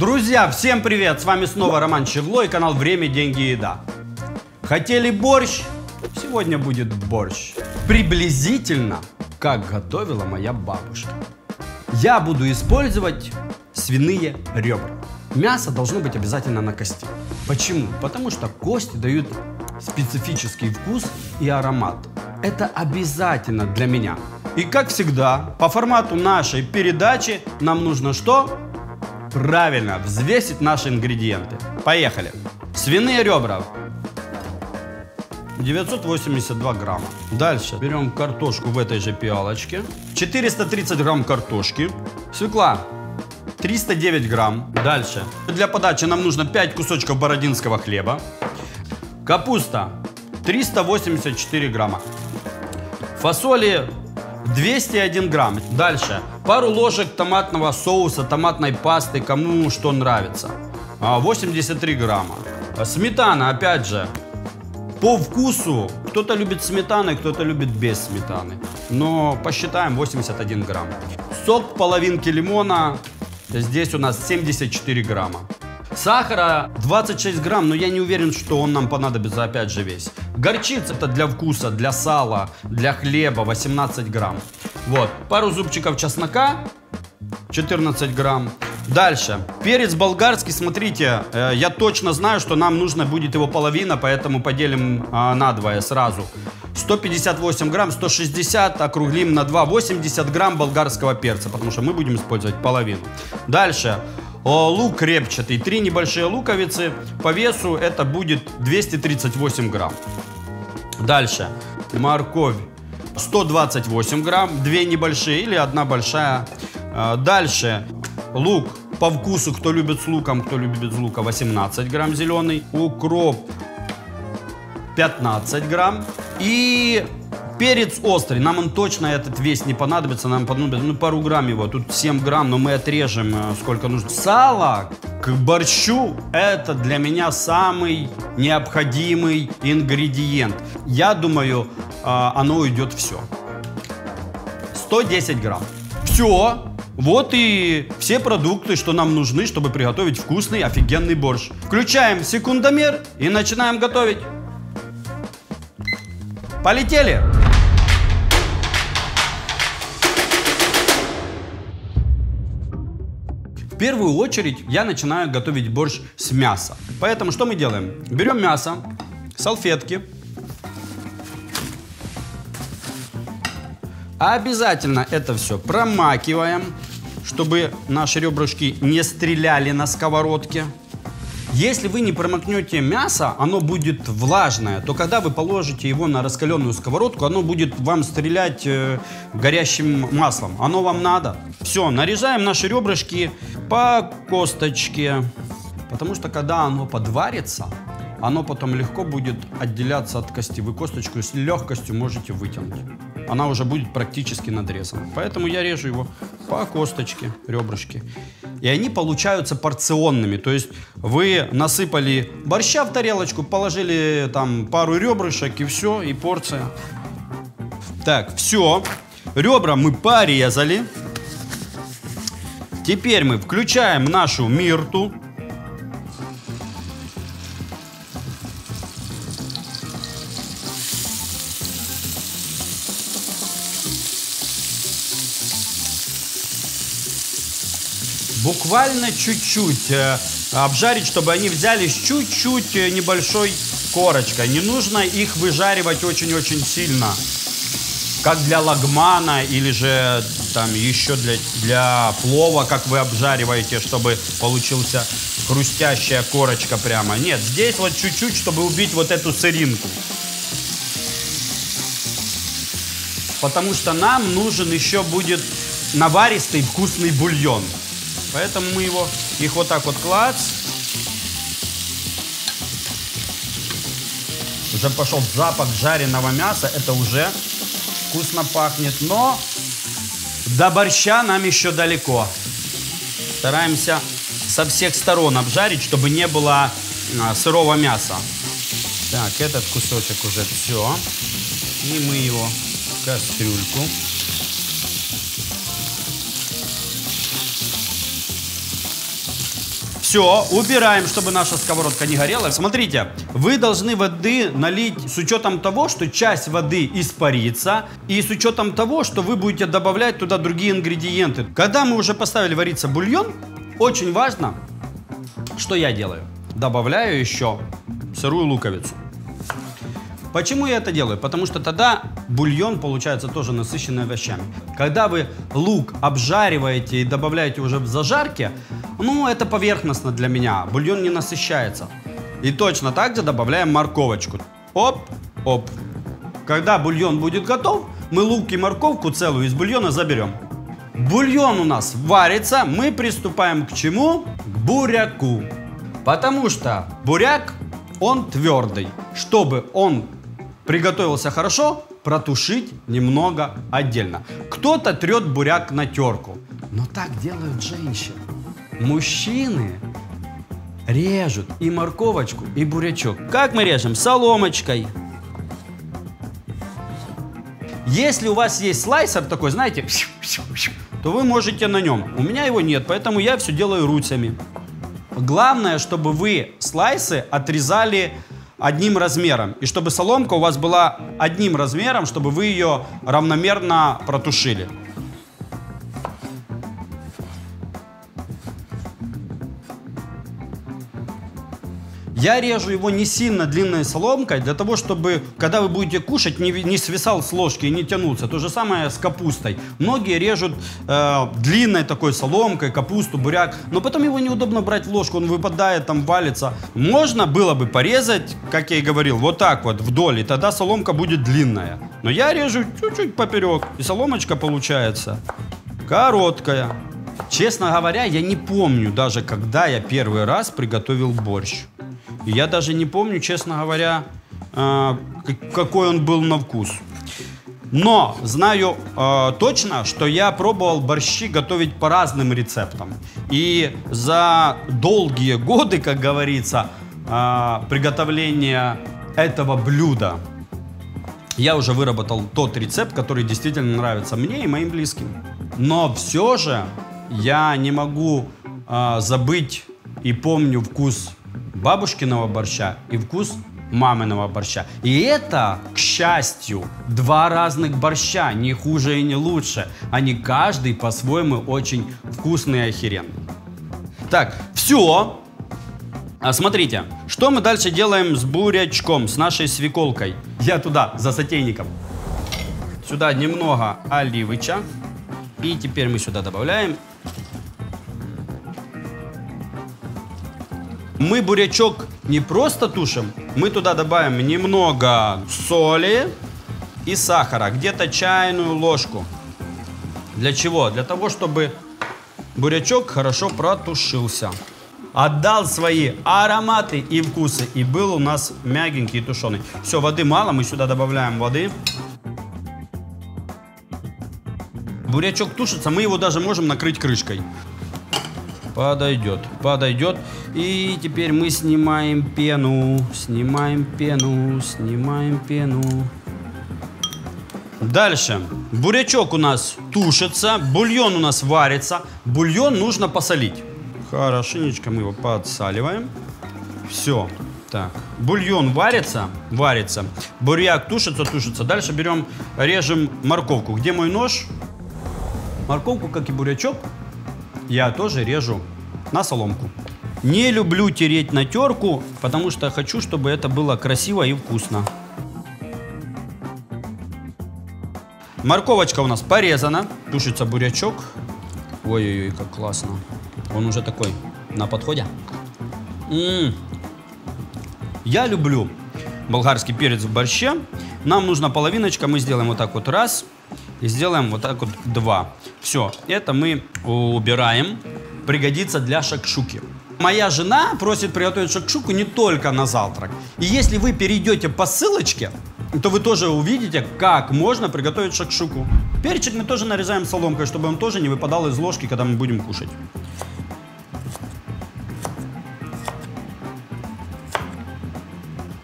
Друзья, всем привет! С вами снова Роман Щегло и канал Время, деньги, еда. Хотели борщ? Сегодня будет борщ. Приблизительно, как готовила моя бабушка. Я буду использовать свиные ребра. Мясо должно быть обязательно на кости. Почему? Потому что кости дают специфический вкус и аромат. Это обязательно для меня. И как всегда, по формату нашей передачи нам нужно что? Правильно, взвесить наши ингредиенты. Поехали. Свиные ребра. 982 грамма. Дальше берем картошку в этой же пиалочке. 430 грамм картошки. Свекла 309 грамм. Дальше. Для подачи нам нужно 5 кусочков бородинского хлеба. Капуста 384 грамма. Фасоли 201 грамм. Дальше. Пару ложек томатного соуса, томатной пасты, кому что нравится. 83 грамма. Сметана, опять же, по вкусу. Кто-то любит сметаной, кто-то любит без сметаны. Но посчитаем 81 грамм. Сок половинки лимона. Здесь у нас 74 грамма. Сахара 26 грамм, но я не уверен, что он нам понадобится опять же весь. Горчица это для вкуса, для сала, для хлеба 18 грамм. Вот, пару зубчиков чеснока 14 грамм. Дальше. Перец болгарский, смотрите, э, я точно знаю, что нам нужно будет его половина, поэтому поделим э, на двое сразу. 158 грамм, 160, округлим на 2, 80 грамм болгарского перца, потому что мы будем использовать половину. Дальше. Лук репчатый, три небольшие луковицы, по весу это будет 238 грамм. Дальше. Морковь 128 грамм, две небольшие или одна большая. Э, дальше. Лук по вкусу, кто любит с луком, кто любит без лука, 18 грамм зеленый. Укроп 15 грамм. И перец острый. Нам он точно этот весь не понадобится. Нам понадобится ну, пару грамм его. Тут 7 грамм, но мы отрежем э, сколько нужно. Сало к борщу это для меня самый необходимый ингредиент. Я думаю, э, оно уйдет все. 110 грамм. Все. Вот и все продукты, что нам нужны, чтобы приготовить вкусный, офигенный борщ. Включаем секундомер и начинаем готовить. Полетели! Первую очередь я начинаю готовить борщ с мяса. Поэтому что мы делаем? Берем мясо, салфетки, Обязательно это все промакиваем, чтобы наши ребрышки не стреляли на сковородке. Если вы не промокнете мясо, оно будет влажное, то когда вы положите его на раскаленную сковородку, оно будет вам стрелять э, горящим маслом. Оно вам надо. Все, нарезаем наши ребрышки по косточке. Потому что когда оно подварится, оно потом легко будет отделяться от кости. Вы косточку с легкостью можете вытянуть она уже будет практически надрезана. Поэтому я режу его по косточке, ребрышки. И они получаются порционными. То есть вы насыпали борща в тарелочку, положили там пару ребрышек и все, и порция. Так, все. Ребра мы порезали. Теперь мы включаем нашу мирту. Буквально чуть-чуть э, обжарить, чтобы они взялись чуть-чуть э, небольшой корочкой. Не нужно их выжаривать очень-очень сильно, как для лагмана или же там еще для, для плова, как вы обжариваете, чтобы получился хрустящая корочка прямо. Нет, здесь вот чуть-чуть, чтобы убить вот эту сыринку. Потому что нам нужен еще будет наваристый вкусный бульон. Поэтому мы его, их вот так вот клац. Уже пошел запах жареного мяса. Это уже вкусно пахнет. Но до борща нам еще далеко. Стараемся со всех сторон обжарить, чтобы не было а, сырого мяса. Так, этот кусочек уже все. И мы его в кастрюльку. Все, убираем, чтобы наша сковородка не горела. Смотрите, вы должны воды налить с учетом того, что часть воды испарится, и с учетом того, что вы будете добавлять туда другие ингредиенты. Когда мы уже поставили вариться бульон, очень важно, что я делаю. Добавляю еще сырую луковицу. Почему я это делаю? Потому что тогда бульон получается тоже насыщенный овощами. Когда вы лук обжариваете и добавляете уже в зажарке, ну, это поверхностно для меня. Бульон не насыщается. И точно так же добавляем морковочку. Оп, оп. Когда бульон будет готов, мы лук и морковку целую из бульона заберем. Бульон у нас варится, мы приступаем к чему? К буряку. Потому что буряк, он твердый. Чтобы он приготовился хорошо, протушить немного отдельно. Кто-то трет буряк на терку. Но так делают женщины. Мужчины режут и морковочку, и бурячок. Как мы режем? Соломочкой. Если у вас есть слайсер такой, знаете, то вы можете на нем. У меня его нет, поэтому я все делаю руцами. Главное, чтобы вы слайсы отрезали одним размером. И чтобы соломка у вас была одним размером, чтобы вы ее равномерно протушили. Я режу его не сильно длинной соломкой, для того, чтобы, когда вы будете кушать, не, не свисал с ложки и не тянулся. То же самое с капустой. Многие режут э, длинной такой соломкой капусту, буряк, но потом его неудобно брать в ложку, он выпадает, там валится. Можно было бы порезать, как я и говорил, вот так вот вдоль, и тогда соломка будет длинная. Но я режу чуть-чуть поперек, и соломочка получается короткая. Честно говоря, я не помню даже, когда я первый раз приготовил борщ. Я даже не помню, честно говоря, э, какой он был на вкус. Но знаю э, точно, что я пробовал борщи готовить по разным рецептам. И за долгие годы, как говорится, э, приготовления этого блюда я уже выработал тот рецепт, который действительно нравится мне и моим близким. Но все же я не могу э, забыть и помню вкус бабушкиного борща и вкус маминого борща. И это, к счастью, два разных борща, не хуже и не лучше. Они каждый по-своему очень вкусный и охеренный. Так, все. А смотрите, что мы дальше делаем с бурячком, с нашей свеколкой? Я туда, за сотейником. Сюда немного оливыча. И теперь мы сюда добавляем Мы бурячок не просто тушим, мы туда добавим немного соли и сахара, где-то чайную ложку. Для чего? Для того, чтобы бурячок хорошо протушился. Отдал свои ароматы и вкусы и был у нас мягенький и тушеный. Все, воды мало, мы сюда добавляем воды. Бурячок тушится, мы его даже можем накрыть крышкой. Подойдет, подойдет. И теперь мы снимаем пену, снимаем пену, снимаем пену. Дальше. Бурячок у нас тушится, бульон у нас варится. Бульон нужно посолить. Хорошенечко мы его подсаливаем. Все. Так, бульон варится, варится. Буряк тушится, тушится. Дальше берем, режем морковку. Где мой нож? Морковку, как и бурячок, я тоже режу на соломку. Не люблю тереть на терку, потому что хочу, чтобы это было красиво и вкусно. Морковочка у нас порезана. Тушится бурячок. Ой-ой-ой, как классно. Он уже такой на подходе. М -м -м. Я люблю болгарский перец в борще. Нам нужна половиночка. Мы сделаем вот так вот раз. И сделаем вот так вот два. Все, это мы убираем. Пригодится для шакшуки. Моя жена просит приготовить шакшуку не только на завтрак. И если вы перейдете по ссылочке, то вы тоже увидите, как можно приготовить шакшуку. Перчик мы тоже нарезаем соломкой, чтобы он тоже не выпадал из ложки, когда мы будем кушать.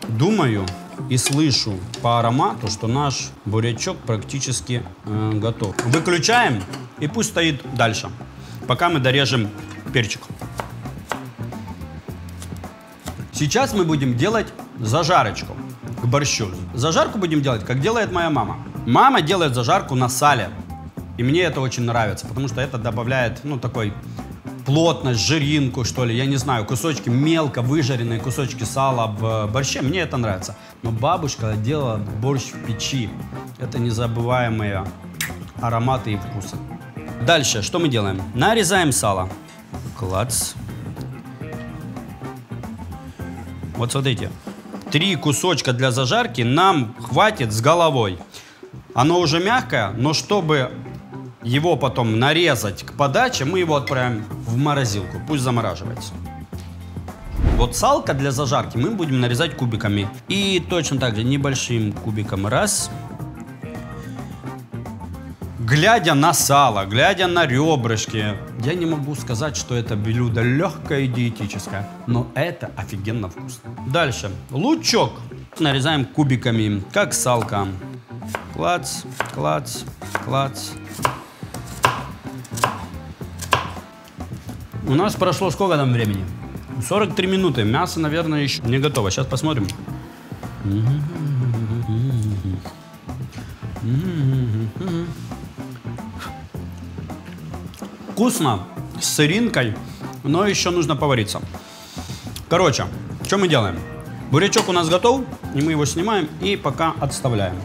Думаю, и слышу по аромату, что наш бурячок практически э, готов. Выключаем и пусть стоит дальше, пока мы дорежем перчик. Сейчас мы будем делать зажарочку к борщу. Зажарку будем делать, как делает моя мама. Мама делает зажарку на сале. И мне это очень нравится, потому что это добавляет, ну, такой плотность, жиринку, что ли, я не знаю, кусочки, мелко выжаренные кусочки сала в борще, мне это нравится. Но бабушка делала борщ в печи. Это незабываемые ароматы и вкусы. Дальше, что мы делаем? Нарезаем сало. Клац. Вот смотрите, три кусочка для зажарки нам хватит с головой. Оно уже мягкое, но чтобы его потом нарезать к подаче, мы его отправим в морозилку, пусть замораживается. Вот салка для зажарки мы будем нарезать кубиками. И точно так же небольшим кубиком раз. Глядя на сало, глядя на ребрышки, я не могу сказать, что это блюдо легкое и диетическое, но это офигенно вкусно. Дальше. Лучок нарезаем кубиками, как салка. Клац, клац, клац. У нас прошло сколько там времени? 43 минуты. Мясо, наверное, еще не готово. Сейчас посмотрим. Вкусно, с сыринкой, но еще нужно повариться. Короче, что мы делаем? Бурячок у нас готов, и мы его снимаем и пока отставляем.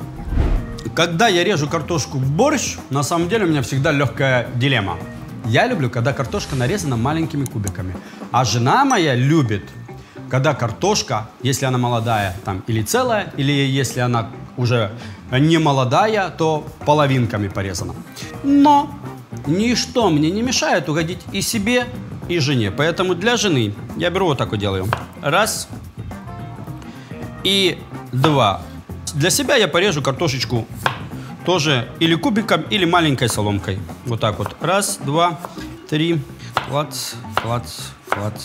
Когда я режу картошку в борщ, на самом деле у меня всегда легкая дилемма. Я люблю, когда картошка нарезана маленькими кубиками. А жена моя любит, когда картошка, если она молодая, там, или целая, или если она уже не молодая, то половинками порезана. Но ничто мне не мешает угодить и себе, и жене. Поэтому для жены я беру вот так вот делаю. Раз. И два. Для себя я порежу картошечку тоже или кубиком, или маленькой соломкой. Вот так вот. Раз, два, три. Клац, клац, клац,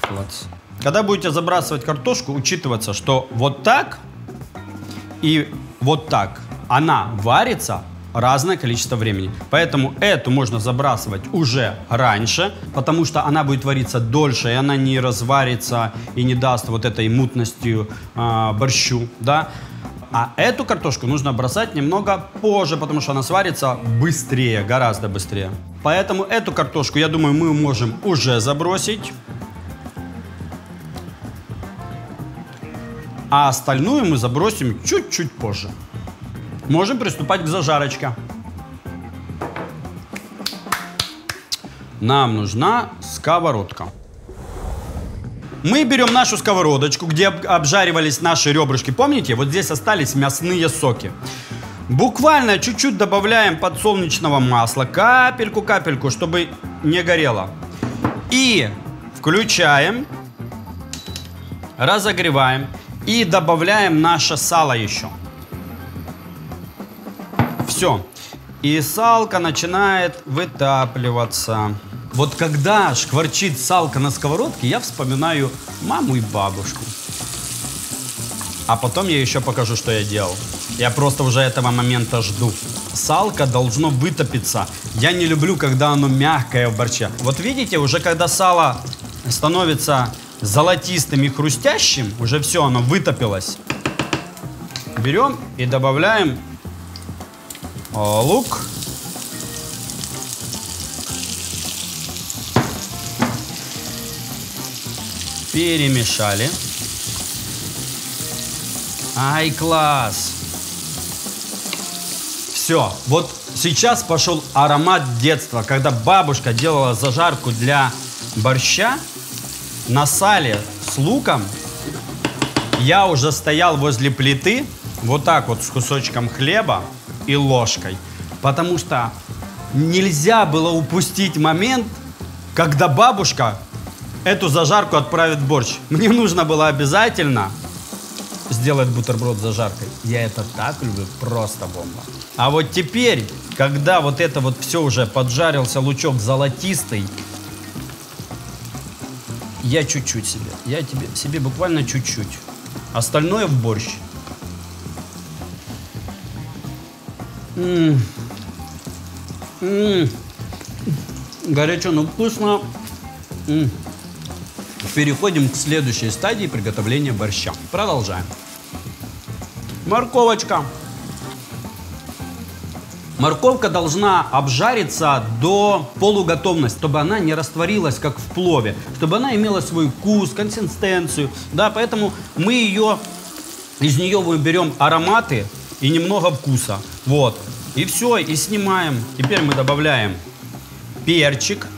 клац. Когда будете забрасывать картошку, учитываться, что вот так и вот так она варится разное количество времени. Поэтому эту можно забрасывать уже раньше, потому что она будет вариться дольше, и она не разварится и не даст вот этой мутностью э, борщу, да. А эту картошку нужно бросать немного позже, потому что она сварится быстрее, гораздо быстрее. Поэтому эту картошку, я думаю, мы можем уже забросить. А остальную мы забросим чуть-чуть позже. Можем приступать к зажарочке. Нам нужна сковородка. Мы берем нашу сковородочку, где обжаривались наши ребрышки. Помните, вот здесь остались мясные соки. Буквально чуть-чуть добавляем подсолнечного масла, капельку-капельку, чтобы не горело. И включаем, разогреваем и добавляем наше сало еще. Все. И салка начинает вытапливаться. Вот когда шкварчит салка на сковородке, я вспоминаю маму и бабушку. А потом я еще покажу, что я делал. Я просто уже этого момента жду. Салка должно вытопиться. Я не люблю, когда оно мягкое в борще. Вот видите, уже когда сало становится золотистым и хрустящим, уже все, оно вытопилось. Берем и добавляем лук, перемешали. Ай, класс! Все, вот сейчас пошел аромат детства, когда бабушка делала зажарку для борща на сале с луком. Я уже стоял возле плиты, вот так вот с кусочком хлеба и ложкой, потому что нельзя было упустить момент, когда бабушка эту зажарку отправит борщ. Мне нужно было обязательно сделать бутерброд с зажаркой. Я это так люблю, просто бомба. А вот теперь, когда вот это вот все уже поджарился лучок золотистый, я чуть-чуть себе, я тебе, себе буквально чуть-чуть. Остальное в борщ. М -м -м. Горячо, но вкусно. М -м. Переходим к следующей стадии приготовления борща. Продолжаем. Морковочка. Морковка должна обжариться до полуготовности, чтобы она не растворилась, как в плове, чтобы она имела свой вкус, консистенцию. Да, поэтому мы ее, из нее мы берем ароматы и немного вкуса. Вот. И все, и снимаем. Теперь мы добавляем перчик.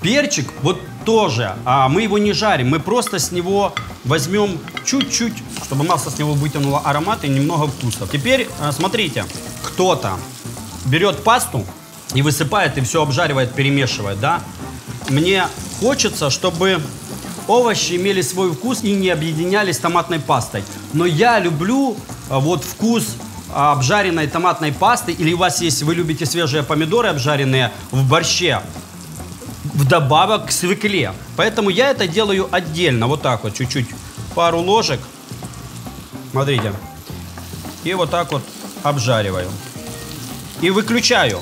Перчик, вот тоже, а мы его не жарим, мы просто с него возьмем чуть-чуть, чтобы масса с него вытянула аромат и немного вкуса. Теперь, а, смотрите, кто-то берет пасту и высыпает, и все обжаривает, перемешивает, да? Мне хочется, чтобы овощи имели свой вкус и не объединялись томатной пастой. Но я люблю а, вот вкус а, обжаренной томатной пасты, или у вас есть, вы любите свежие помидоры обжаренные в борще, вдобавок к свекле. Поэтому я это делаю отдельно, вот так вот, чуть-чуть, пару ложек. Смотрите. И вот так вот обжариваю и выключаю.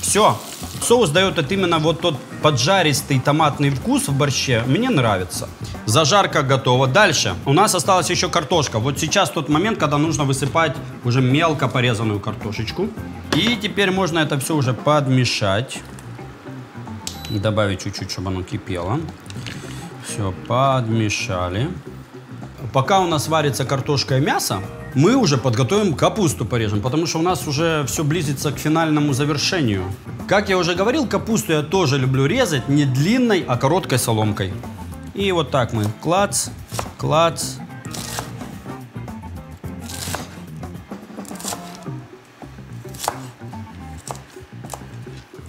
Все. Соус дает это именно вот тот поджаристый томатный вкус в борще. Мне нравится. Зажарка готова. Дальше. У нас осталась еще картошка. Вот сейчас тот момент, когда нужно высыпать уже мелко порезанную картошечку. И теперь можно это все уже подмешать. Добавить чуть-чуть, чтобы оно кипело. Все, подмешали. Пока у нас варится картошка и мясо, мы уже подготовим капусту порежем, потому что у нас уже все близится к финальному завершению. Как я уже говорил, капусту я тоже люблю резать не длинной, а короткой соломкой. И вот так мы клац, клац.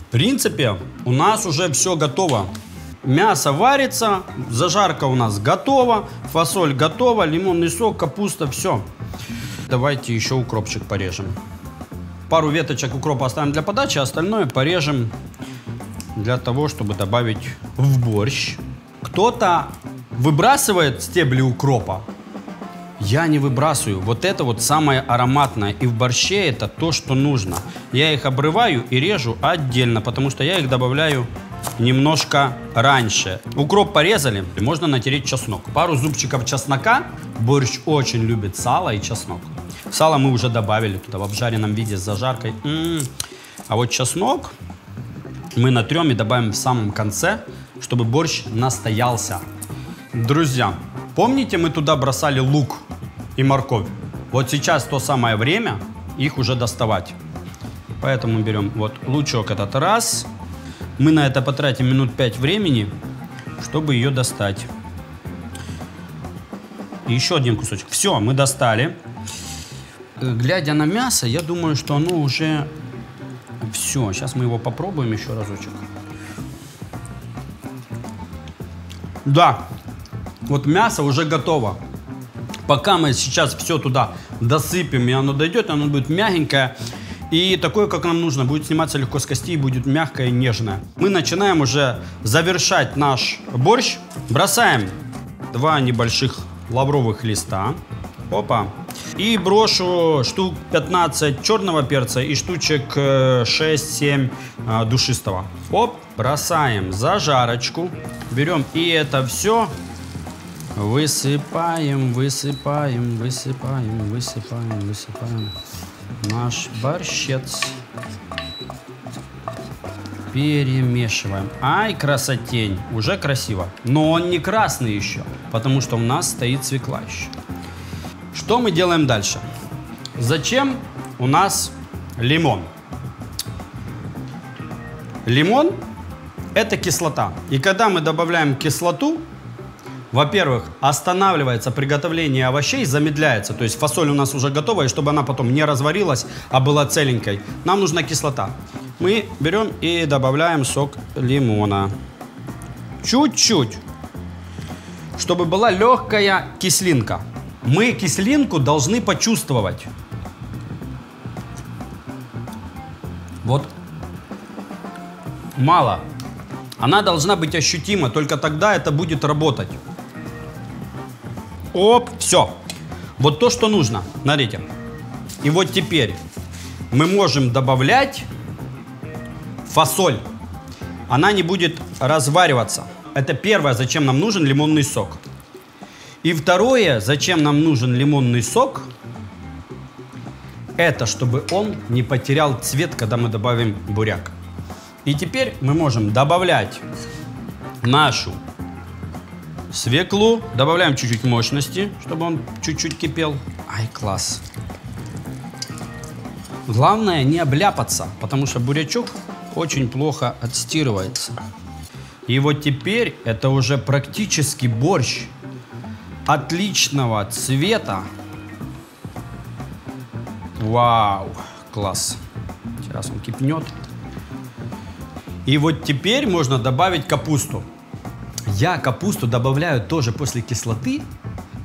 В принципе, у нас уже все готово. Мясо варится, зажарка у нас готова, фасоль готова, лимонный сок, капуста, все. Давайте еще укропчик порежем. Пару веточек укропа оставим для подачи, остальное порежем для того, чтобы добавить в борщ. Кто-то выбрасывает стебли укропа. Я не выбрасываю. Вот это вот самое ароматное. И в борще это то, что нужно. Я их обрываю и режу отдельно, потому что я их добавляю немножко раньше. Укроп порезали, можно натереть чеснок. Пару зубчиков чеснока. Борщ очень любит сало и чеснок. Сало мы уже добавили туда в обжаренном виде с зажаркой. М -м -м. А вот чеснок мы натрем и добавим в самом конце, чтобы борщ настоялся. Друзья, помните, мы туда бросали лук и морковь? Вот сейчас то самое время их уже доставать. Поэтому берем вот лучок этот раз. Мы на это потратим минут 5 времени, чтобы ее достать. Еще один кусочек. Все, мы достали. Э, глядя на мясо, я думаю, что оно уже все. Сейчас мы его попробуем еще разочек. Да, вот мясо уже готово. Пока мы сейчас все туда досыпем, и оно дойдет, оно будет мягенькое. И такое, как нам нужно, будет сниматься легко с кости будет мягкое и нежное. Мы начинаем уже завершать наш борщ. Бросаем два небольших лавровых листа. Опа. И брошу штук 15 черного перца и штучек 6-7 э, э, душистого. Оп, бросаем зажарочку. Берем и это все высыпаем, высыпаем, высыпаем, высыпаем, высыпаем. Наш борщец. Перемешиваем. Ай, красотень. Уже красиво. Но он не красный еще, потому что у нас стоит свекла еще. Что мы делаем дальше? Зачем у нас лимон? Лимон – это кислота. И когда мы добавляем кислоту, во-первых, останавливается приготовление овощей, замедляется. То есть фасоль у нас уже готова, и чтобы она потом не разварилась, а была целенькой, нам нужна кислота. Мы берем и добавляем сок лимона. Чуть-чуть, чтобы была легкая кислинка. Мы кислинку должны почувствовать. Вот. Мало. Она должна быть ощутима, только тогда это будет работать. Оп, все. Вот то, что нужно. Смотрите. И вот теперь мы можем добавлять фасоль. Она не будет развариваться. Это первое, зачем нам нужен лимонный сок. И второе, зачем нам нужен лимонный сок, это чтобы он не потерял цвет, когда мы добавим буряк. И теперь мы можем добавлять нашу свеклу, добавляем чуть-чуть мощности, чтобы он чуть-чуть кипел. Ай, класс. Главное не обляпаться, потому что бурячок очень плохо отстирывается. И вот теперь это уже практически борщ отличного цвета. Вау, класс. Сейчас он кипнет. И вот теперь можно добавить капусту. Я капусту добавляю тоже после кислоты,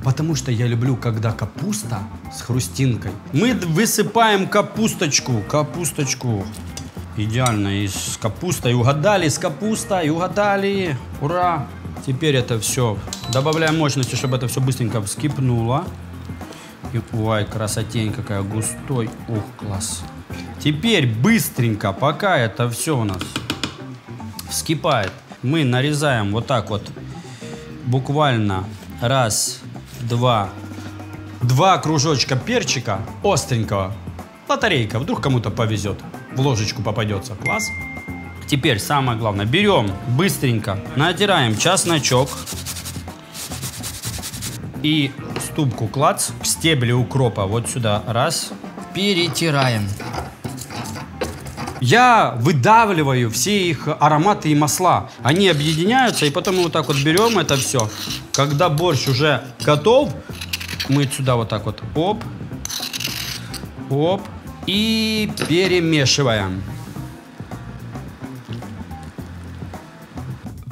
потому что я люблю, когда капуста с хрустинкой. Мы высыпаем капусточку, капусточку. Идеально, и с капустой угадали, с капустой угадали. Ура! Теперь это все. Добавляем мощности, чтобы это все быстренько вскипнуло. И, ой, красотень какая густой. Ух, класс. Теперь быстренько, пока это все у нас вскипает, мы нарезаем вот так вот буквально раз, два, два кружочка перчика остренького. Лотерейка, вдруг кому-то повезет, в ложечку попадется. Класс. Теперь самое главное, берем быстренько, натираем чесночок и ступку клац к стеблю укропа вот сюда раз, перетираем. Я выдавливаю все их ароматы и масла. Они объединяются, и потом мы вот так вот берем это все. Когда борщ уже готов, мы сюда вот так вот оп, оп, и перемешиваем.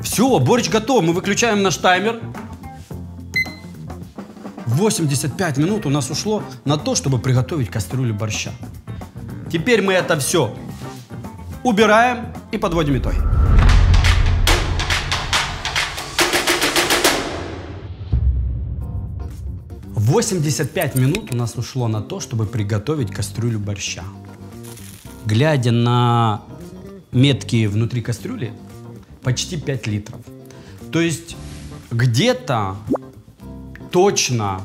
Все, борщ готов. Мы выключаем наш таймер. 85 минут у нас ушло на то, чтобы приготовить кастрюлю борща. Теперь мы это все убираем и подводим итоги. Восемьдесят пять минут у нас ушло на то, чтобы приготовить кастрюлю борща. Глядя на метки внутри кастрюли, почти 5 литров. То есть где-то точно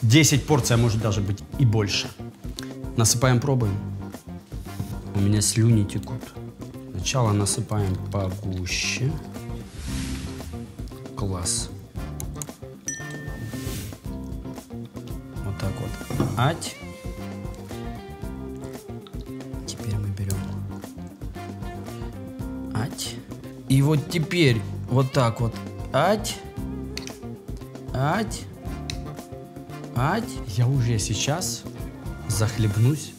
10 порций, а может даже быть и больше. Насыпаем, пробуем. У меня слюни текут. Сначала насыпаем погуще. Класс. Вот так вот. Ать. Теперь мы берем. Ать. И вот теперь вот так вот. Ать. Ать. Ать. Я уже сейчас захлебнусь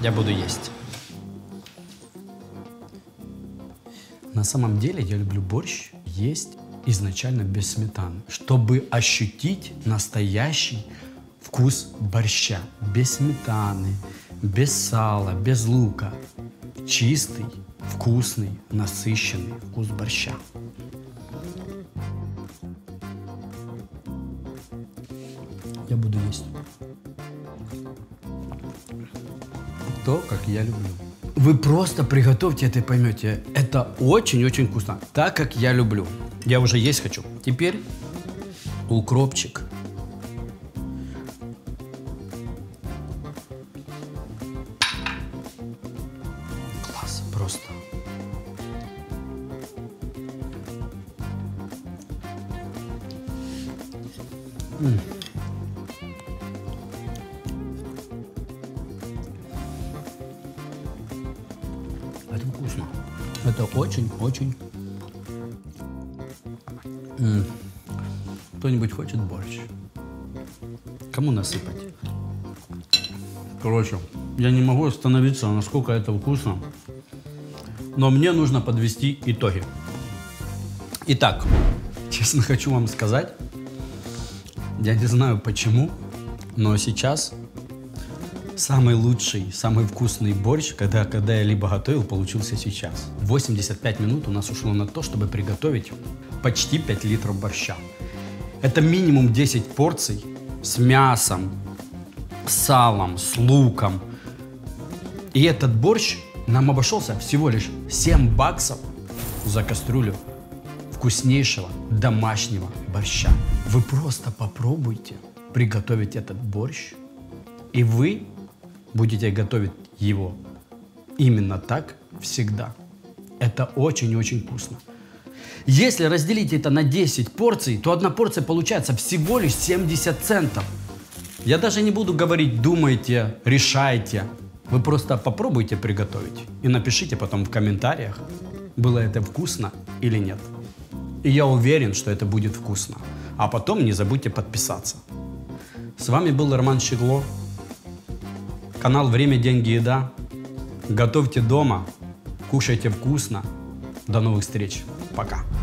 я буду есть. На самом деле я люблю борщ есть изначально без сметаны, чтобы ощутить настоящий вкус борща. Без сметаны, без сала, без лука. Чистый, вкусный, насыщенный вкус борща. Я люблю. Вы просто приготовьте это и поймете. Это очень-очень вкусно. Так, как я люблю. Я уже есть хочу. Теперь укропчик. Кто-нибудь хочет борщ? Кому насыпать? Короче, я не могу остановиться, насколько это вкусно. Но мне нужно подвести итоги. Итак, честно хочу вам сказать, я не знаю почему, но сейчас самый лучший, самый вкусный борщ, когда, когда я либо готовил, получился сейчас. 85 минут у нас ушло на то, чтобы приготовить почти 5 литров борща. Это минимум 10 порций с мясом, салом, с луком. И этот борщ нам обошелся всего лишь 7 баксов за кастрюлю вкуснейшего домашнего борща. Вы просто попробуйте приготовить этот борщ, и вы будете готовить его именно так всегда. Это очень-очень вкусно. Если разделить это на 10 порций, то одна порция получается всего лишь 70 центов. Я даже не буду говорить думайте, решайте. Вы просто попробуйте приготовить и напишите потом в комментариях, было это вкусно или нет. И я уверен, что это будет вкусно. А потом не забудьте подписаться. С вами был Роман Щегло. Канал «Время, деньги, еда». Готовьте дома, кушайте вкусно. До новых встреч. Пока.